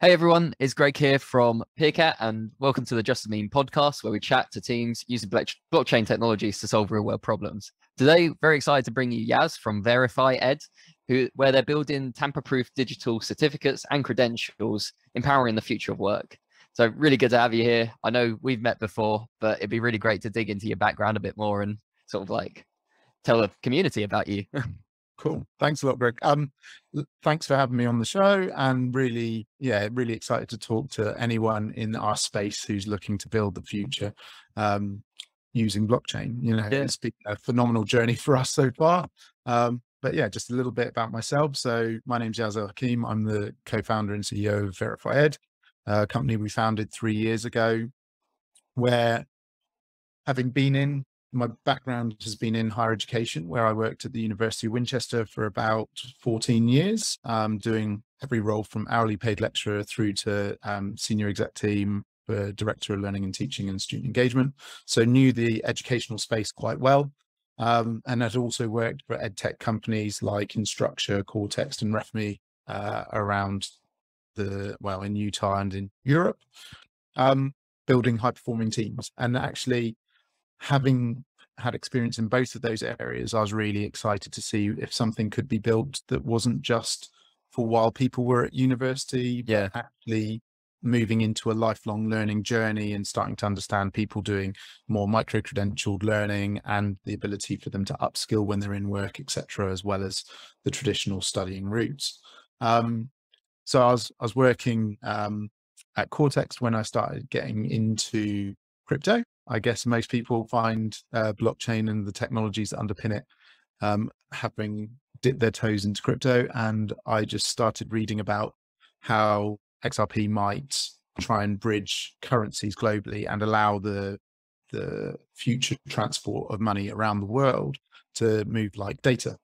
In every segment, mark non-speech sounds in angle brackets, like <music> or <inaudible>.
Hey everyone, it's Greg here from Peerkat, and welcome to the Just a Meme podcast, where we chat to teams using blockchain technologies to solve real world problems. Today, very excited to bring you Yaz from VerifyEd, who where they're building tamper-proof digital certificates and credentials, empowering the future of work. So really good to have you here. I know we've met before, but it'd be really great to dig into your background a bit more and sort of like tell the community about you. <laughs> Cool. Thanks a lot, Greg. Um, thanks for having me on the show and really, yeah, really excited to talk to anyone in our space who's looking to build the future um, using blockchain. You know, yeah. it's been a phenomenal journey for us so far. Um, but yeah, just a little bit about myself. So my name's Yaz El Hakim. I'm the co-founder and CEO of VerifyEd, a company we founded three years ago, where having been in my background has been in higher education, where I worked at the University of Winchester for about 14 years, um, doing every role from hourly paid lecturer through to um, senior exec team, for director of learning and teaching and student engagement. So knew the educational space quite well. Um, and had also worked for ed tech companies like Instructure, Cortext, and RefMe uh, around the, well, in Utah and in Europe, um, building high performing teams. And actually, having had experience in both of those areas, I was really excited to see if something could be built that wasn't just for while people were at university, yeah. actually moving into a lifelong learning journey and starting to understand people doing more micro credentialed learning and the ability for them to upskill when they're in work, etc., as well as the traditional studying routes. Um, so I was I was working um, at Cortex when I started getting into crypto I guess most people find uh, blockchain and the technologies that underpin it um, having dipped their toes into crypto. And I just started reading about how XRP might try and bridge currencies globally and allow the the future transport of money around the world to move like data.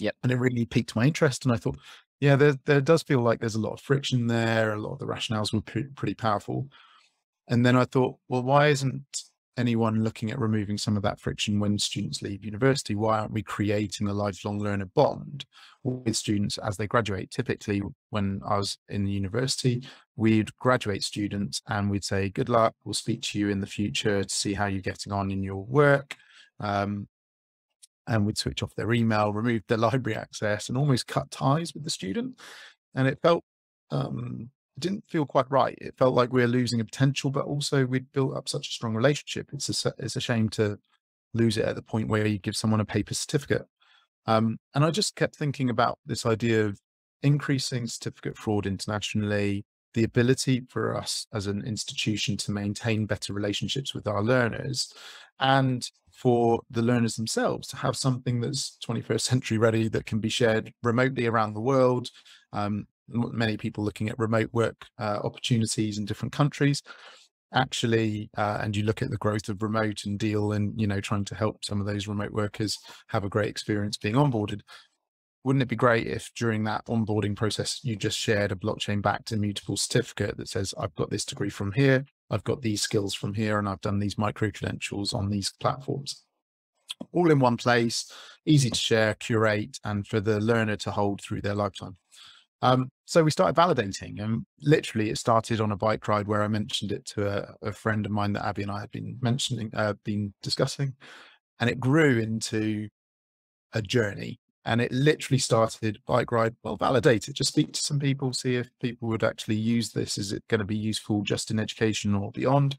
Yep. And it really piqued my interest. And I thought, yeah, there, there does feel like there's a lot of friction there. A lot of the rationales were pretty powerful. And then I thought, well, why isn't anyone looking at removing some of that friction when students leave university? Why aren't we creating a lifelong learner bond with students as they graduate? Typically, when I was in the university, we'd graduate students and we'd say, Good luck, we'll speak to you in the future to see how you're getting on in your work. Um, and we'd switch off their email, remove their <laughs> library access, and almost cut ties with the student. And it felt um, it didn't feel quite right. It felt like we were losing a potential, but also we'd built up such a strong relationship. It's a, it's a shame to lose it at the point where you give someone a paper certificate. Um, and I just kept thinking about this idea of increasing certificate fraud internationally, the ability for us as an institution to maintain better relationships with our learners, and for the learners themselves to have something that's 21st century ready that can be shared remotely around the world um, many people looking at remote work uh, opportunities in different countries. Actually uh, and you look at the growth of remote and Deel and you know trying to help some of those remote workers have a great experience being onboarded wouldn't it be great if during that onboarding process you just shared a blockchain backed immutable certificate that says i've got this degree from here i've got these skills from here and i've done these micro credentials on these platforms. All in one place easy to share curate and for the learner to hold through their lifetime um, so we started validating, and literally it started on a bike ride where I mentioned it to a, a friend of mine that Abby and I had been mentioning, uh, been discussing, and it grew into a journey. And it literally started bike ride. Well, validate it. Just speak to some people, see if people would actually use this. Is it going to be useful just in education or beyond?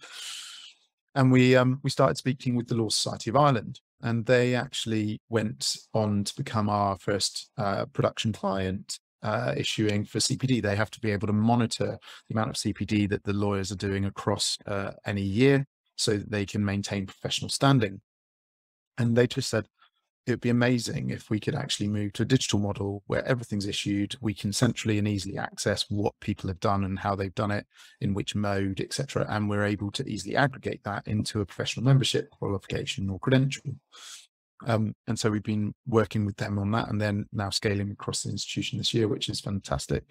And we um, we started speaking with the Law Society of Ireland, and they actually went on to become our first uh, production client uh, issuing for CPD. They have to be able to monitor the amount of CPD that the lawyers are doing across uh, any year so that they can maintain professional standing. And they just said, it would be amazing if we could actually move to a digital model where everything's issued. We can centrally and easily access what people have done and how they've done it, in which mode, etc. And we're able to easily aggregate that into a professional membership qualification or credential. Um, and so we've been working with them on that and then now scaling across the institution this year, which is fantastic.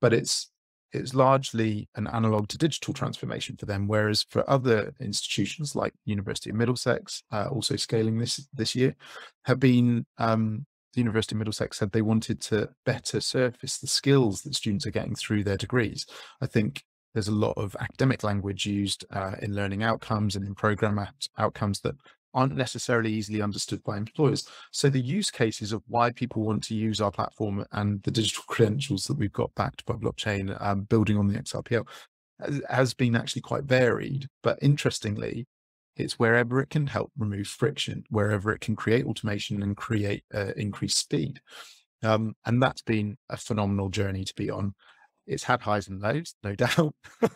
But it's it's largely an analog to digital transformation for them, whereas for other institutions like University of Middlesex, uh, also scaling this this year, have been um, the University of Middlesex said they wanted to better surface the skills that students are getting through their degrees. I think there's a lot of academic language used uh, in learning outcomes and in program out- outcomes that aren't necessarily easily understood by employers. So the use cases of why people want to use our platform and the digital <laughs> credentials that we've got backed by blockchain, um, building on the XRPL, has been actually quite varied. But interestingly, it's wherever it can help remove friction, wherever it can create automation and create uh, increased speed. Um, and that's been a phenomenal journey to be on. It's had highs and lows, no <laughs> doubt,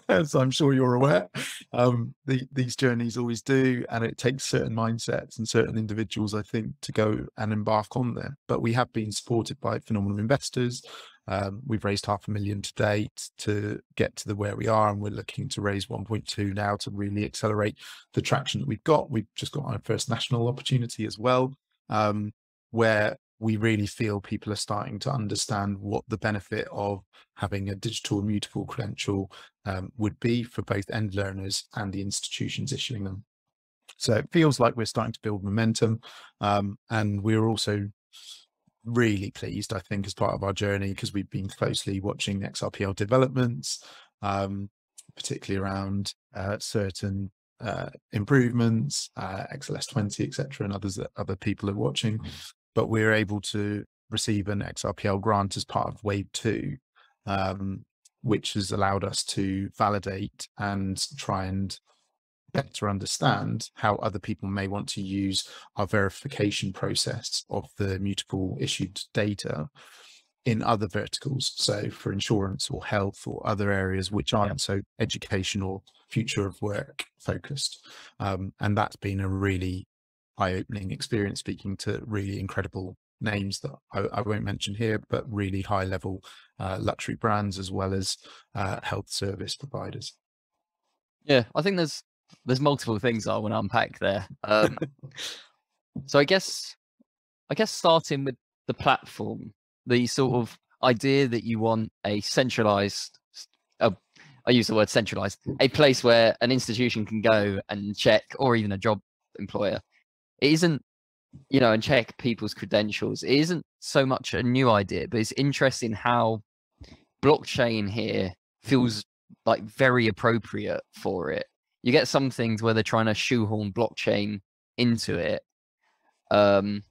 as I'm sure you're aware. Um, the, these journeys always do, and it takes certain mindsets and certain individuals, I think, to go and embark on them. But we have been supported by phenomenal investors. Um, we've raised half a million to date to get to the where we are, and we're looking to raise 1.2 now to really accelerate the traction that we've got. We've just got our first national opportunity as well, um, where we really feel people are starting to understand what the benefit of having a digital immutable credential um, would be for both end learners and the institutions issuing them. So it feels like we're starting to build momentum, um, and we're also really pleased, I think, as part of our journey because we've been closely watching XRPL developments, um, particularly around uh, certain uh, improvements, uh, XLS 20, etc., and others that other people are watching. But we're able to receive an XRPL grant as part of Wave 2, um, which has allowed us to validate and try and better understand how other people may want to use our verification process of the mutable issued data in other verticals. So for insurance or health or other areas which aren't so educational, future of work focused. Um, and that's been a really eye-opening experience speaking to really incredible names that I, I won't mention here, but really high level uh, luxury brands as well as uh, health service providers. Yeah, I think there's there's multiple things I want to unpack there. Um, <laughs> so I guess, I guess starting with the platform, the sort of idea that you want a centralized, uh, I use the word centralized, a place where an institution can go and check, or even a job employer. It isn't, you know, and check people's credentials. It isn't so much a new idea, but it's interesting how blockchain here feels like very appropriate for it you get some things where they're trying to shoehorn blockchain into it um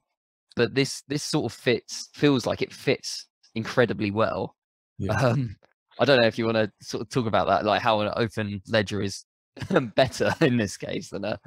but this this sort of fits feels like it fits incredibly well yeah. um i don't know if you want to sort of talk about that like how an open ledger is <laughs> better in this case than a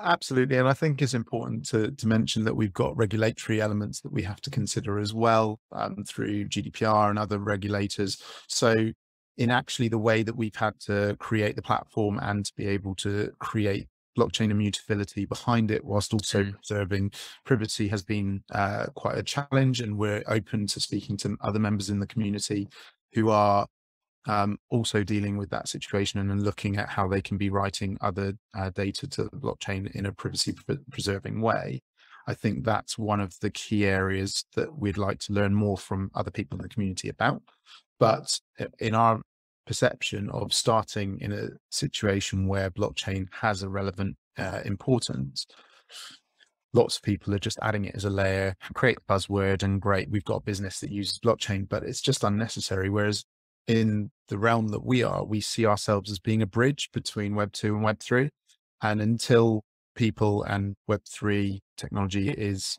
absolutely and i think it's important to to mention that we've got regulatory elements that we have to consider as well um, through gdpr and other regulators so in actually the way that we've had to create the platform and to be able to create blockchain immutability behind it whilst also mm. preserving privacy has been uh, quite a challenge and we're open to speaking to other members in the community who are um, also dealing with that situation and looking at how they can be writing other uh, data to the blockchain in a privacy preserving way i think that's one of the key areas that we'd like to learn more from other people in the community about but in our perception of starting in a situation where blockchain has a relevant uh, importance, lots of people are just adding it as a layer, create the buzzword, and great, we've got a business that uses blockchain, but it's just unnecessary. Whereas in the realm that we are, we see ourselves as being a bridge between Web 2 and Web 3. And until people and Web 3 technology is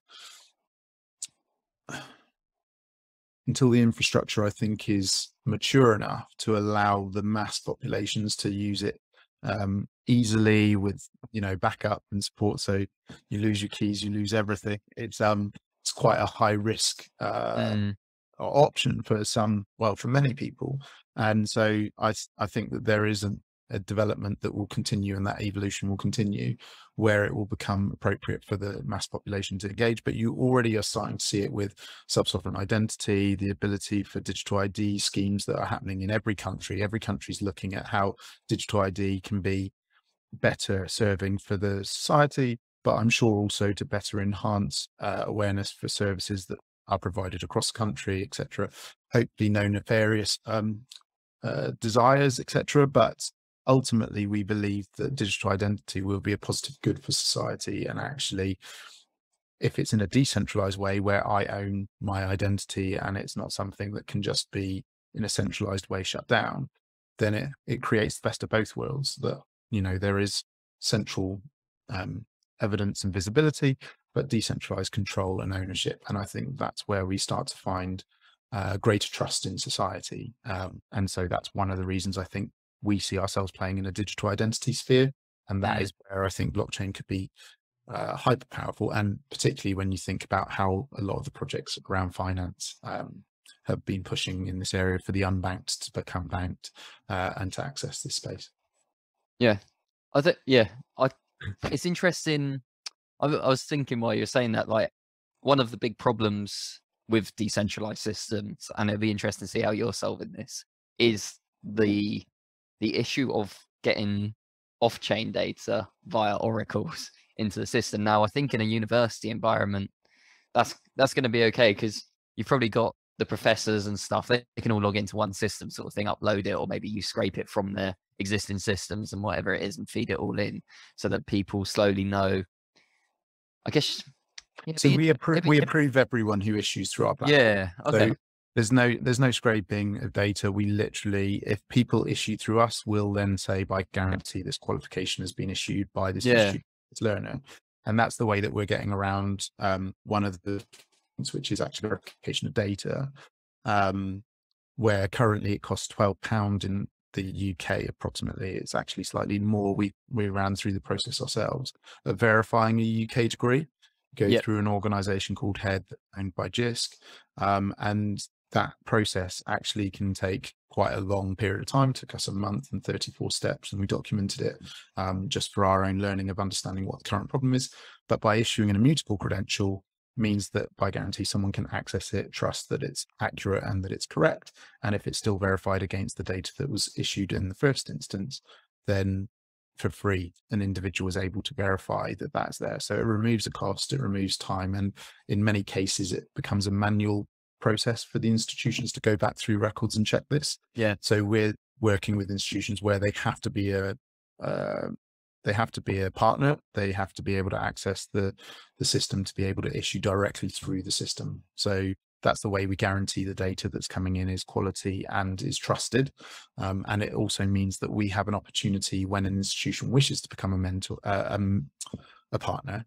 until the infrastructure, I think, is mature enough to allow the mass populations to use it um, easily with, you know, backup and support. So you lose your keys, you lose everything. It's um, it's quite a high risk uh, mm. Option for some, well, for many people. And so I I think that there isn't a development that will continue and that evolution will continue where it will become appropriate for the mass population to engage. But you already are starting to see it with self-sovereign identity, the ability for digital ID schemes that are happening in every country. Every country is looking at how digital ID can be better serving for the society, but I'm sure also to better enhance uh, awareness for services that are provided across the country, etc. Hopefully, no nefarious um, uh, desires, etc. But ultimately we believe that digital identity will be a positive good for society and actually if it's in a decentralized way where I own my identity and it's not something that can just be in a centralized way shut down, then it, it creates the best of both worlds that, you know, there is central um, evidence and visibility, but decentralized control and ownership. And I think that's where we start to find uh, greater trust in society. Um, and so that's one of the reasons I think we see ourselves playing in a digital identity sphere. And that is where I think blockchain could be uh, hyper powerful. And particularly when you think about how a lot of the projects around finance um, have been pushing in this area for the unbanked to become banked uh, and to access this space. Yeah, I think yeah, I. It's interesting. I, I was thinking while you were saying that, like one of the big problems with decentralized systems, and it'd be interesting to see how you're solving this, is the the issue of getting off-chain data via oracles <laughs> into the system. Now, I think in a university environment, that's that's going to be okay because you've probably got the professors and stuff. They, they can all log into one system, sort of thing, upload it, or maybe you scrape it from their existing systems and whatever it is, and feed it all in, so that people slowly know. I guess. Yeah, so we approve we approve everyone who issues through our platform. Yeah. Okay. So there's no there's no scraping of data. We literally, if people issue through us, we'll then say by guarantee this qualification has been issued by this yeah. learner, and that's the way that we're getting around um, one of the things, which is actually verification of data, um, where currently it costs twelve pound in the UK approximately. It's actually slightly more. We we ran through the process ourselves of verifying a UK degree. Go yep. through an organization called HEDD owned by JISC. Um, and that process actually can take quite a long period of time. It took us a month and 34 steps, and we documented it um, just for our own learning of understanding what the current problem is. But by issuing an immutable credential means that by guarantee someone can access it, trust that it's accurate and that it's correct. And if it's still verified against the data that was issued in the first instance, then for free, an individual is able to verify that that's there. So it removes a cost, it removes time, and in many cases, it becomes a manual process for the institutions to go back through records and check this. Yeah. So we're working with institutions where they have to be a uh, they have to be a partner. They have to be able to access the the system to be able to issue directly through the system. So that's the way we guarantee the data that's coming in is quality and is trusted. Um, and it also means that we have an opportunity when an institution wishes to become a mentor, uh, um, a partner,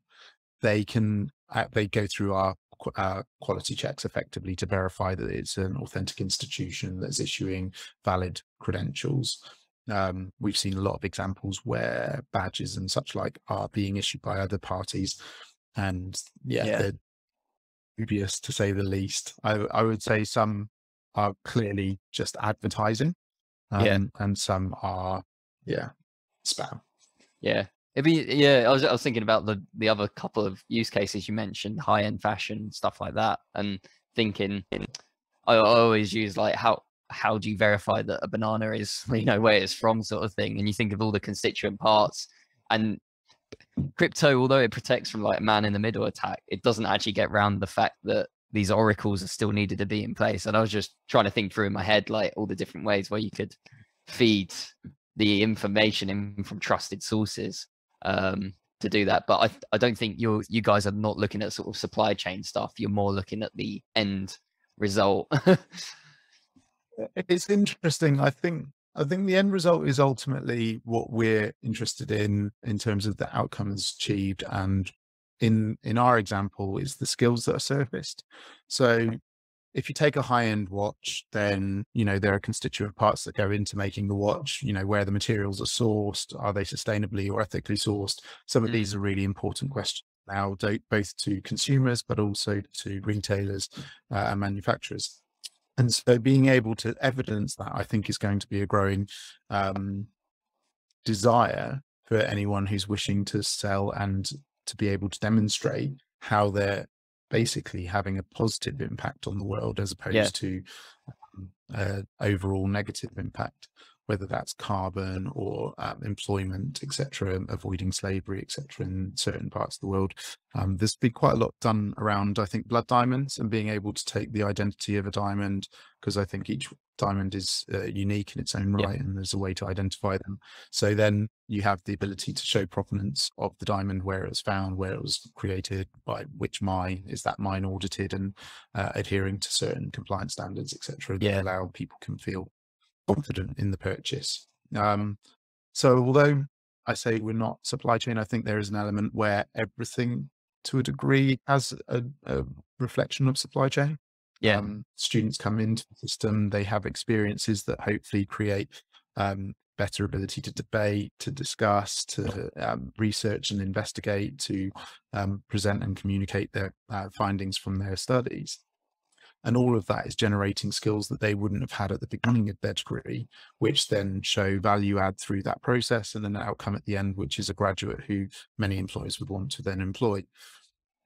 they can uh, they go through our uh, quality checks effectively to verify that it's an authentic institution that's issuing valid credentials. Um, we've seen a lot of examples where badges and such like are being issued by other parties, and yeah, yeah. they're dubious to say the least. I, I would say some are clearly just advertising, um, yeah. and some are yeah spam. Yeah, It'd be yeah. I was I was thinking about the the other couple of use cases you mentioned, high end fashion stuff like that, and thinking I, I always use like how how do you verify that a banana is <laughs> you know where it's from sort of thing, and you think of all the constituent parts and crypto, although it protects from like a man in the middle attack, it doesn't actually get around the fact that these oracles are still needed to be in place. And I was just trying to think through in my head like all the different ways where you could feed the information in from trusted sources um, to do that. But I, I don't think you you guys are not looking at sort of supply chain stuff. You're more looking at the end result. <laughs> it's interesting. I think I think the end result is ultimately what we're interested in in terms of the outcomes achieved and in in our example is the skills that are surfaced. So if you take a high end watch, then, you know, there are constituent parts that go into making the watch, you know, where the materials are sourced, are they sustainably or ethically sourced? Some of mm. these are really important questions now, both to consumers, but also to retailers uh, and manufacturers. And so being able to evidence that, I think, is going to be a growing um, desire for anyone who's wishing to sell and to be able to demonstrate how they're basically having a positive impact on the world as opposed yeah. to um, uh, overall negative impact. Whether that's carbon or um, employment, etc., avoiding slavery, etc., in certain parts of the world. Um, there's been quite a lot done around, I think, blood diamonds and being able to take the identity of a diamond, because I think each diamond is uh, unique in its own right, and there's a way to identify them. So then you have the ability to show provenance of the diamond, where it was found, where it was created, by which mine, is that mine audited and uh, adhering to certain compliance standards, etc. Yeah. Allow people can feel confident in the purchase. Um, so although I say we're not supply chain, I think there is an element where everything to a degree has a, a reflection of supply chain. Yeah. Um, students come into the system, they have experiences that hopefully create um, better ability to debate, to discuss, to um, research and investigate, to um, present and communicate their uh, findings from their studies. And all of that is generating skills that they wouldn't have had at the beginning of their degree, which then show value add through that process and then an outcome at the end, which is a graduate who many employers would want to then employ.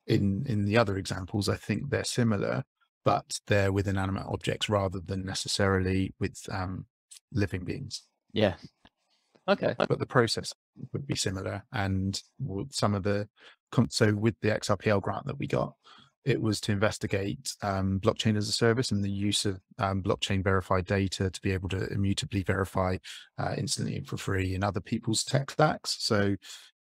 In in the other examples, I think they're similar, but they're with inanimate objects rather than necessarily with um, living beings. Yeah. Okay. But the process would be similar, and with some of the so with the XRPL grant that we got, it was to investigate um, blockchain as a service and the use of um, blockchain verified data to be able to immutably verify uh, instantly and for free in other people's tech stacks. So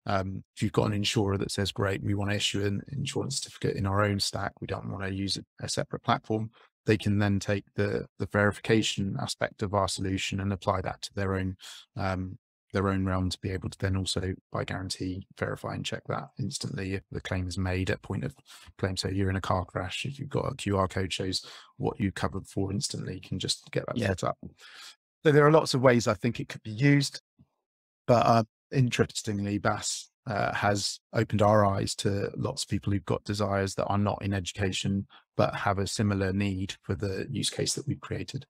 um, if you've got an insurer that says, great, we want to issue an insurance certificate in our own stack, we don't want to use a, separate platform, they can then take the, the verification aspect of our solution and apply that to their own um, their own realm to be able to then also by guarantee verify and check that instantly if the claim is made at point of claim. So you're in a car crash if you've got a qr code shows what you covered for instantly you can just get that yeah. set up. So there are lots of ways i think it could be used but uh, interestingly BaaS uh, has opened our eyes to lots of people who've got desires that are not in education but have a similar need for the use case that we've created.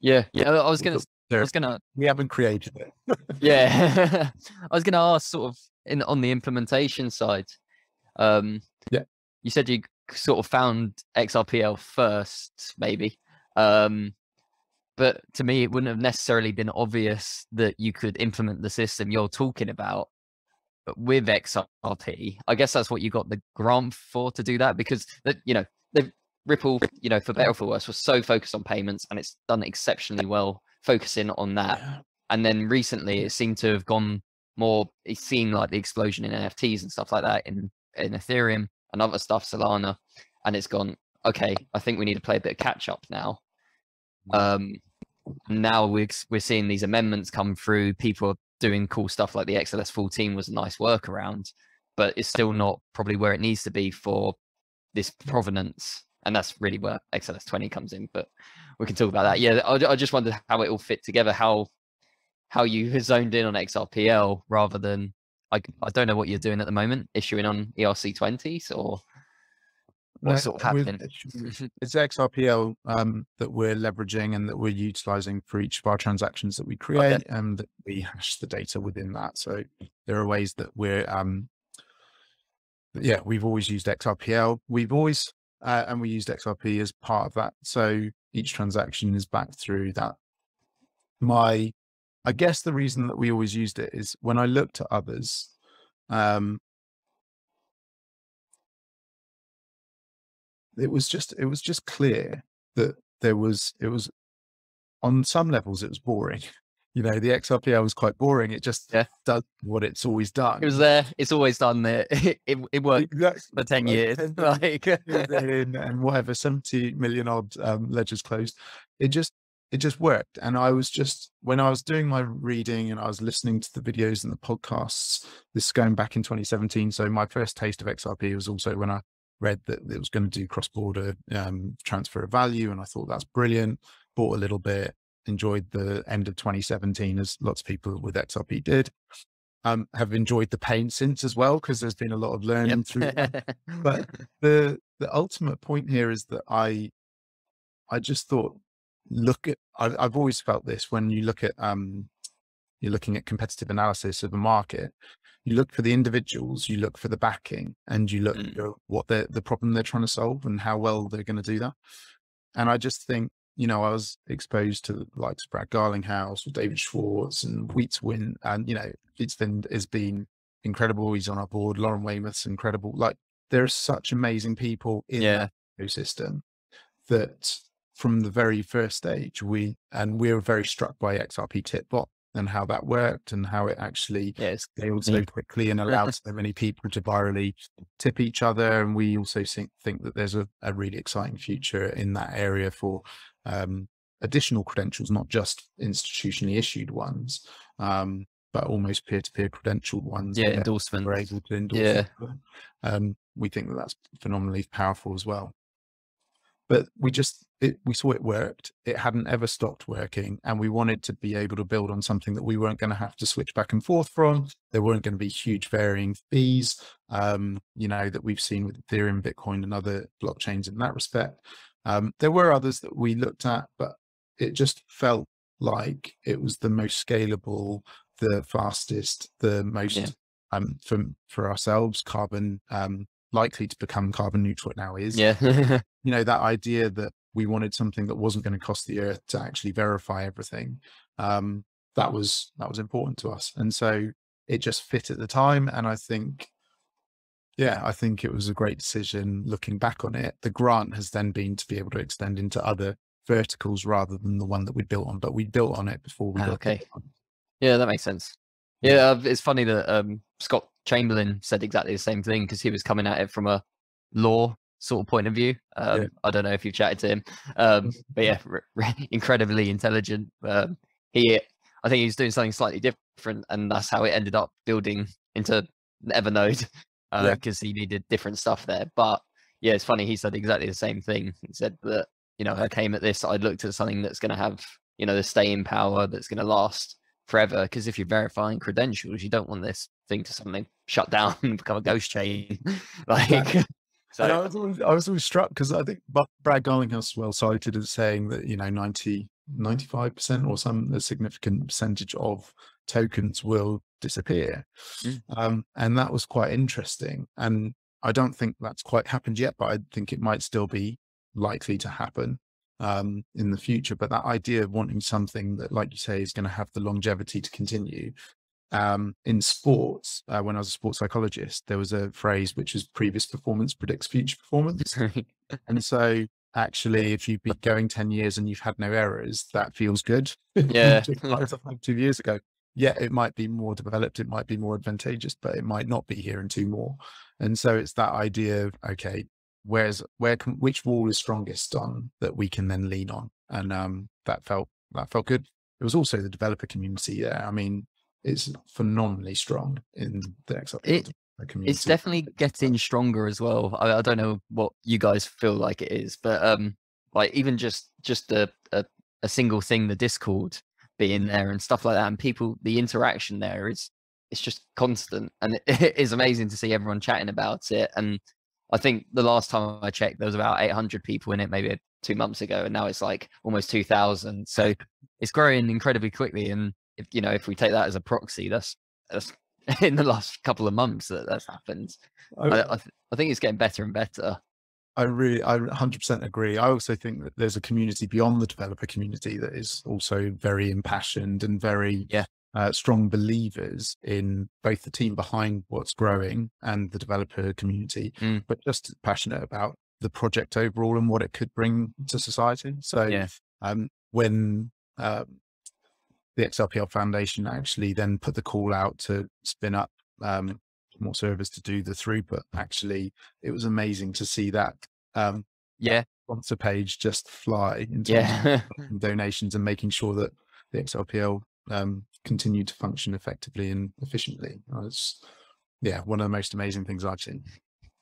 Yeah. Yeah i was gonna I was gonna. We haven't created it. yeah, <laughs> I was gonna ask, sort of, in on the implementation side. Um, yeah, you said you sort of found XRPL first, maybe. Um, but to me, it wouldn't have necessarily been obvious that you could implement the system you're talking about with XRP. I guess that's what you got the grant for to do that because that you know the Ripple, you know, for better or for worse, was so focused on payments and it's done exceptionally well focusing on that. Yeah. And then recently it seemed to have gone more, It seemed like the explosion in NFTs and stuff like that in, in Ethereum and other stuff, Solana. And it's gone, okay, I think we need to play a bit of catch up now. Mm. Um, now we're, we're seeing these amendments come through. People are doing cool stuff like the XLS 14 was a nice workaround, but it's still not probably where it needs to be for this provenance and that's really where XLS 20 comes in. But we can talk about that. Yeah, I, I just wondered how it all fit together, how how you <laughs> zoned in on XRPL rather than I I don't know what you're doing at the moment, issuing on ERC 20s or what's sort of happening. <laughs> It's XRPL um, that we're leveraging and that we're utilizing for each of our transactions that we create, okay. and that we hash the data within that. So there are ways that we're um, yeah, we've always used XRPL. We've always uh, and we used XRP as part of that. So each transaction is backed through that. My, I guess the reason that we always used it is when I looked at others, um, it was just it was just clear that there was it was on some levels it was boring you know, the XRPL was quite boring. It just yeah. does what it's always done. It was there. It's always done there. <laughs> It, it, it worked exactly. for 10 years. <laughs> like and whatever, 70 million odd um, ledgers closed. It just, it just worked. And I was just, when I was doing my reading and I was listening to the videos and the podcasts, this is going back in 2017. So my first taste of XRP was also when I read that it was going to do cross-border um, transfer of value. And I thought that's brilliant. Bought a little bit, enjoyed the end of 2017, as lots of people with XRP did. Um, have enjoyed the pain since as well because there's been a lot of learning yep. through. but <laughs> the the ultimate point here is that I I just thought look at I've, I've always felt this when you look at um you're looking at competitive analysis of a market you look for the individuals you look for the backing and you look mm. at what the the problem they're trying to solve and how well they're going to do that and I just think you know, I was exposed to the likes of Brad Garlinghouse or David Schwartz and Wietse Wind, and you know, Wietse Wind has been incredible. He's on our board. Lauren Weymouth's incredible. Like there are such amazing people in Yeah. that ecosystem that from the very first stage we and we were very struck by XRP Tipbot and how that worked and how it actually Yeah, scaled so quickly and allowed <laughs> so many people to virally tip each other. And we also think, think that there's a, a really exciting future in that area for um, additional credentials, not just institutionally issued ones, um, but almost peer-to-peer credentialed ones. yeah, endorsement. we're able to endorse. Yeah. Um, we think that that's phenomenally powerful as well. But we just it, we saw it worked. It hadn't ever stopped working, and we wanted to be able to build on something that we weren't going to have to switch back and forth from. There weren't going to be huge varying fees, um, you know, that we've seen with Ethereum, Bitcoin, and other blockchains in that respect. Um, there were others that we looked at, but it just felt like it was the most scalable, the fastest, the most Yeah. um, for for ourselves, carbon um, likely to become carbon neutral now is. Yeah. <laughs> You know, that idea that we wanted something that wasn't going to cost the earth to actually verify everything. Um, that was that was important to us. And so it just fit at the time. And I think yeah, I think it was a great decision looking back on it. The grant has then been to be able to extend into other verticals rather than the one that we built on, but we built on it before we Ah, okay. Yeah, that makes sense. Yeah, it's funny that um, Scott Chamberlain said exactly the same thing because he was coming at it from a law sort of point of view. Um, Yeah. I don't know if you've chatted to him, um, <laughs> but yeah, r- <laughs> r- incredibly intelligent. Um, he, I think he was doing something slightly different, and that's how it ended up building into Evernode <laughs> Yeah. because he needed different stuff there. But yeah, it's funny. He said exactly the same thing. He said that you know I came at this, I looked at something that's going to have you know the staying power that's going to last forever. Because if you're verifying credentials, you don't want this thing to suddenly shut down and become a ghost chain. like, And I was always, I was always struck because I think Brad Garlinghouse is well cited as saying that, you know, 90, 95% or some a significant percentage of tokens will disappear. Mm. Um, and that was quite interesting. And I don't think that's quite happened yet, but I think it might still be likely to happen um, in the future. But that idea of wanting something that, like you say, is going to have the longevity to continue. Um, in sports, uh, when I was a sports psychologist, there was a phrase which was previous performance predicts future performance. <laughs> And so actually, if you've been going 10 years and you've had no errors, that feels good. Yeah. <laughs> Like two years ago. Yeah, it might be more developed, it might be more advantageous, but it might not be here in two more. And so it's that idea of, okay, where's where can which wall is strongest on that we can then lean on? And um that felt that felt good. It was also the developer community. Yeah. I mean, it's phenomenally strong in the XRP It- community. it's definitely getting stronger as well. I, I don't know what you guys feel like it is, but um, like even just just a, a a single thing, the Discord being there and stuff like that, and people, the interaction there is it's just constant, and it, <laughs> it is amazing to see everyone chatting about it. And I think the last time I checked, there was about 800 people in it, maybe two months ago, and now it's like almost 2,000. So it's growing incredibly quickly, and if you know, if we take that as a proxy, that's that's <laughs> in the last couple of months that that's happened. I- I, I, th- I think it's getting better and better. I really, I 100% agree. I also think that there's a community beyond the developer community that is also very impassioned and very Yeah. uh, strong believers in both the team behind what's growing and the developer community, Mm. but just passionate about the project overall and what it could bring to society. So, Yeah. um, when um, the XRPL Foundation actually then put the call out to spin up um, more servers to do the throughput, actually, it was amazing to see that um, Yeah, sponsor page just fly in terms yeah, <laughs> of donations and making sure that the XRPL um, continued to function effectively and efficiently. It's yeah, one of the most amazing things I've seen.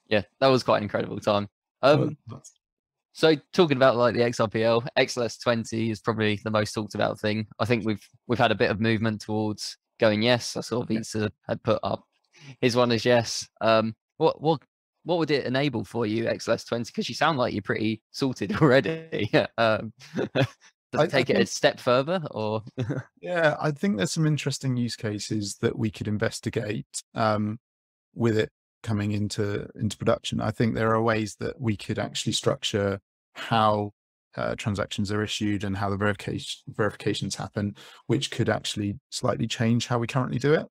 yeah. That was quite an incredible time. Um, So, talking about like the XRPL, XLS twenty is probably the most talked about thing. I think we've we've had a bit of movement towards going yes. I saw Visa had put up his one is yes. Um, what what what would it enable for you XLS twenty? Because you sound like you're pretty sorted <laughs> already. <laughs> um, <laughs> does I- it I take it a step further or? Yeah, I think there's some interesting use cases that we could investigate um, with it coming into into production. I think there are ways that we could actually structure how uh, transactions are issued and how the verification verifications happen, which could actually slightly change how we currently do it.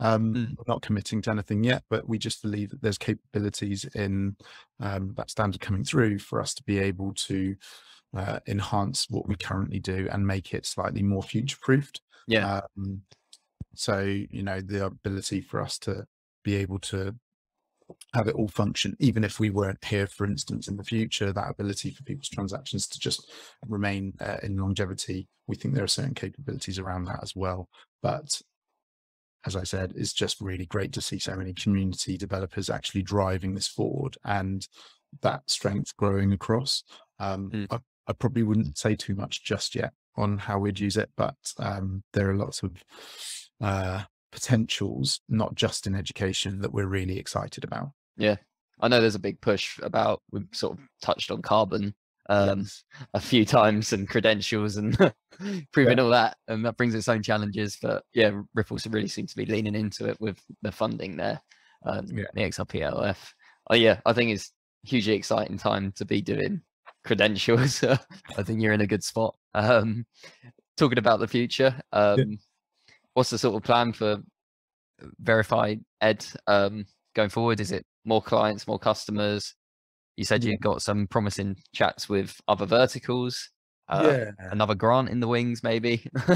Um, Mm. We're not committing to anything yet, but we just believe that there's capabilities in um, that standard coming through for us to be able to uh, enhance what we currently do and make it slightly more future proofed. Yeah. Um, so, you know, the ability for us to be able to have it all function, even if we weren't here, for instance, in the future, that ability for people's transactions to just remain uh, in longevity. We think there are certain capabilities around that as well. But as I said, it's just really great to see so many community developers actually driving this forward and that strength growing across. Um, Mm. I, I probably wouldn't say too much just yet on how we'd use it, but um, there are lots of uh, potentials, not just in education, that we're really excited about. Yeah. I know there's a big push about we've sort of touched on carbon um, a few times and credentials and <laughs> proving all that, and that brings its own challenges. But yeah, Ripples really seems to be leaning into it with the funding there, um, Yeah. the XRPLF. Oh yeah, I think it's hugely exciting time to be doing credentials. <laughs> I think you're in a good spot. Um, talking about the future, um, what's the sort of plan for verified ed um, going forward? Is it more clients, more customers? You said you Yeah. got some promising chats with other verticals. Uh, Another grant in the wings, maybe. <laughs>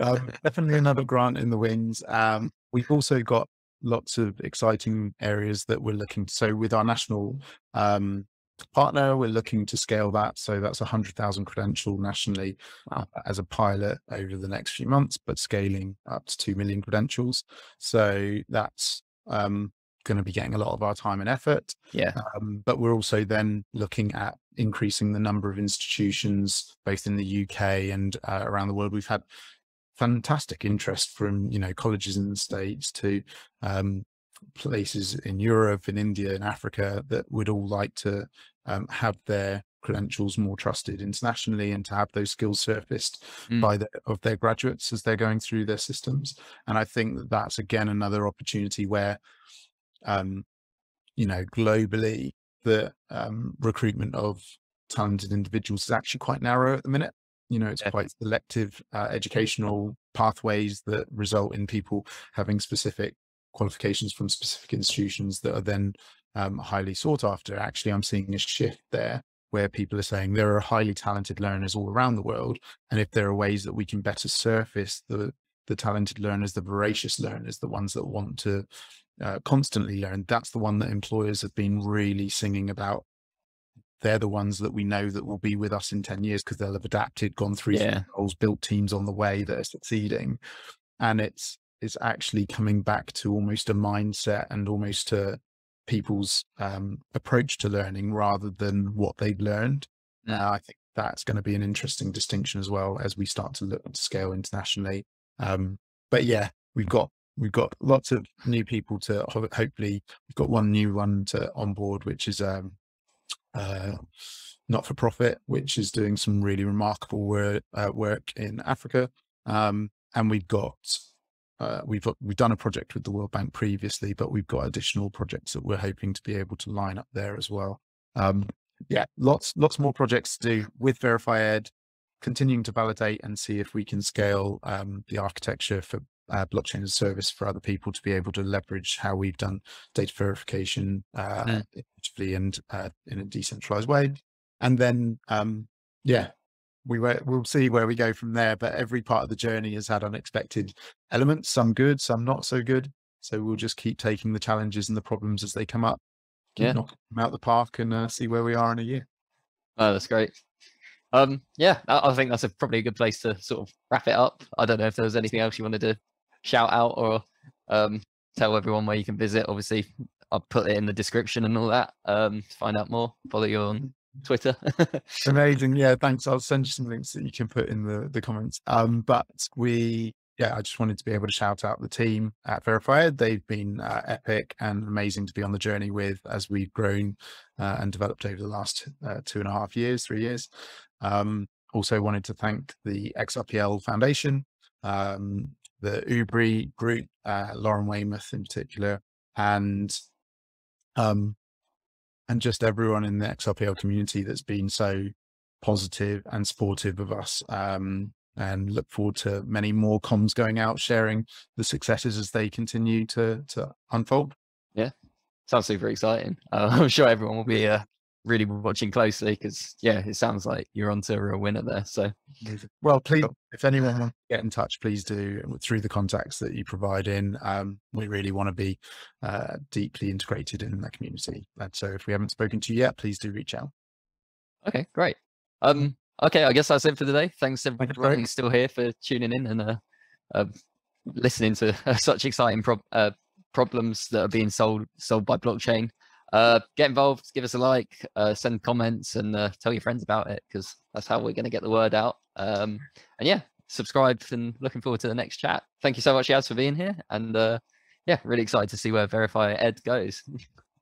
um, definitely another grant in the wings. Um, we've also got lots of exciting areas that we're looking to. So with our national um, partner, we're looking to scale that. So that's a hundred thousand credential nationally Wow. uh, as a pilot over the next few months, but scaling up to two million credentials. So that's um, going to be getting a lot of our time and effort. yeah. Um, but we're also then looking at increasing the number of institutions both in the UK and uh, around the world. We've had fantastic interest from you know colleges in the states to um, places in Europe, in India, in Africa that would all like to um, have their credentials more trusted internationally and to have those skills surfaced Mm. by the, of their graduates as they're going through their systems. And I think that that's again another opportunity where um, you know, globally, the um, recruitment of talented individuals is actually quite narrow at the minute. You know, it's Yeah. quite selective uh, educational pathways that result in people having specific qualifications from specific institutions that are then um, highly sought after. Actually, I'm seeing a shift there where people are saying there are highly talented learners all around the world, and if there are ways that we can better surface the the talented learners, the voracious learners, the ones that want to uh, constantly learn. That's the one that employers have been really singing about. They're the ones that we know that will be with us in 10 years because they'll have adapted, gone through Yeah. roles, built teams on the way that are succeeding. And it's it's actually coming back to almost a mindset and almost to people's um, approach to learning rather than what they've learned. Mm. Uh, I think that's going to be an interesting distinction as well as we start to look to scale internationally. Um, but yeah, we've got we've got lots of new people to ho- hopefully we've got one new one to onboard, which is um, uh, not for profit, which is doing some really remarkable work uh, work in Africa. Um, and we've got uh, we've we've done a project with the World Bank previously, but we've got additional projects that we're hoping to be able to line up there as well. Um, yeah, lots lots more projects to do with VerifyEd, continuing to validate and see if we can scale um, the architecture for uh, blockchain as a service for other people to be able to leverage how we've done data verification uh, Mm. effectively and uh, in a decentralized way. And then, um, yeah, we will, we'll see where we go from there. But every part of the journey has had unexpected elements, some good, some not so good. So we'll just keep taking the challenges and the problems as they come up, Yeah. knocking them out the park, and uh, see where we are in a year. Oh, that's great. Um, yeah, I, I think that's a, probably a good place to sort of wrap it up. I don't know if there was anything else you wanted to shout out or um, tell everyone where you can visit. Obviously, I'll put it in the description and all that. Um, to find out more, follow you on Twitter. <laughs> Amazing. Yeah, thanks. I'll send you some links that you can put in the, the comments. Um, but we, yeah, I just wanted to be able to shout out the team at Verified. They've been uh, epic and amazing to be on the journey with as we've grown uh, and developed over the last uh, two and a half years, three years. Um, also wanted to thank the XRPL Foundation, um, the Ubri group, uh, Lauren Weymouth in particular, and um, and just everyone in the XRPL community that's been so positive and supportive of us. Um, and look forward to many more comms going out, sharing the successes as they continue to to unfold. Yeah, sounds super exciting. Uh, <laughs> I'm sure everyone will be uh, really watching closely because yeah, it sounds like you're onto a real winner there. So, well, please, if anyone wants to get in touch, please do through the contacts that you provide in. Um, we really want to be uh, deeply integrated in that community. And so, if we haven't spoken to you yet, please do reach out. Okay, great. Um, okay, I guess that's it for today. Thanks everyone who's still here for tuning in and uh, uh listening to <laughs> such exciting pro- uh, problems that are being solved solved by blockchain uh, get involved, give us a like, uh, send comments, and uh, tell your friends about it because that's how we're going to get the word out. Um, and yeah, subscribe and looking forward to the next chat. Thank you so much, Yaz, for being here. And uh, yeah, really excited to see where VerifyEd goes.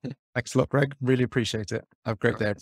<laughs> Thanks a lot, Greg. Really appreciate it. Have a great day.